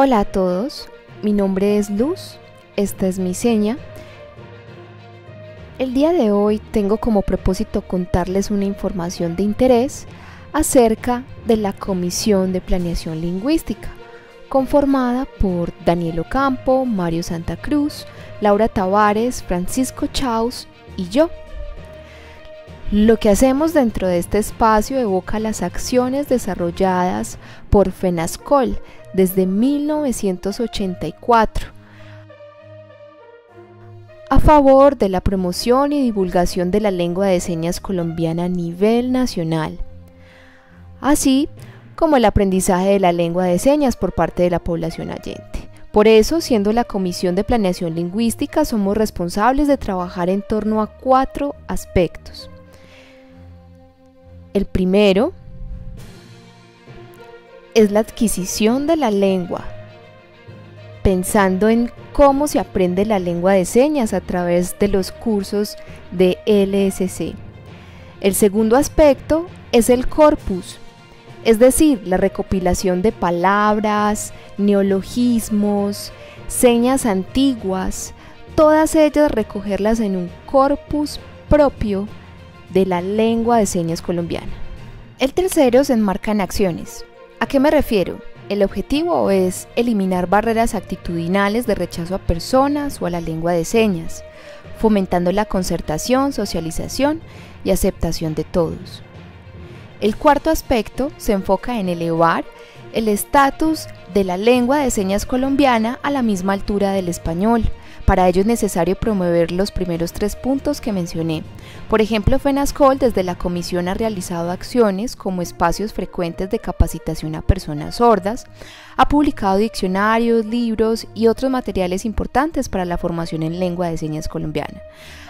Hola a todos, mi nombre es Luz, esta es mi seña. El día de hoy tengo como propósito contarles una información de interés acerca de la Comisión de Planeación Lingüística, conformada por Daniel Ocampo, Mario Santa Cruz, Laura Tavares, Francisco Chaus y yo. Lo que hacemos dentro de este espacio evoca las acciones desarrolladas por FENASCOL desde 1984 a favor de la promoción y divulgación de la lengua de señas colombiana a nivel nacional, así como el aprendizaje de la lengua de señas por parte de la población allente. Por eso, siendo la Comisión de Planeación Lingüística, somos responsables de trabajar en torno a cuatro aspectos. El primero es la adquisición de la lengua, pensando en cómo se aprende la lengua de señas a través de los cursos de LSC. El segundo aspecto es el corpus, es decir, la recopilación de palabras, neologismos, señas antiguas, todas ellas recogerlas en un corpus propio de la lengua de señas colombiana. El tercero se enmarca en acciones. ¿A qué me refiero? El objetivo es eliminar barreras actitudinales de rechazo a personas o a la lengua de señas, fomentando la concertación, socialización y aceptación de todos. El cuarto aspecto se enfoca en elevar el estatus de la lengua de señas colombiana a la misma altura del español, para ello es necesario promover los primeros tres puntos que mencioné. Por ejemplo, FENASCOL desde la comisión ha realizado acciones como espacios frecuentes de capacitación a personas sordas, ha publicado diccionarios, libros y otros materiales importantes para la formación en lengua de señas colombiana.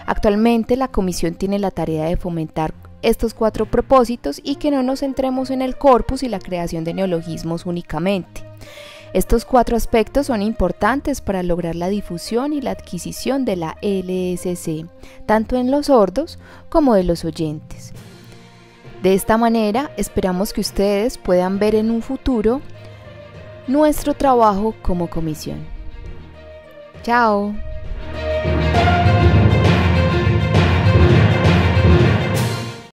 Actualmente la comisión tiene la tarea de fomentar estos cuatro propósitos y que no nos centremos en el corpus y la creación de neologismos únicamente. Estos cuatro aspectos son importantes para lograr la difusión y la adquisición de la LSC, tanto en los sordos como de los oyentes. De esta manera, esperamos que ustedes puedan ver en un futuro nuestro trabajo como comisión. Chao.